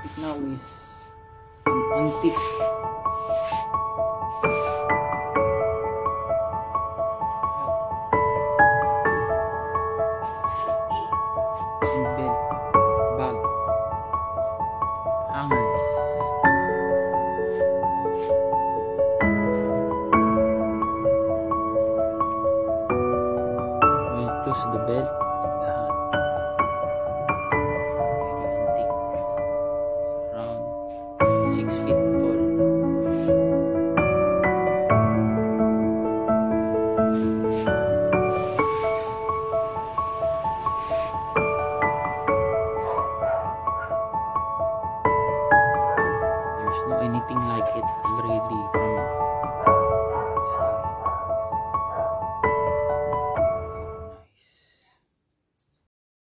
topic now is an antique. Close the belt anything like it already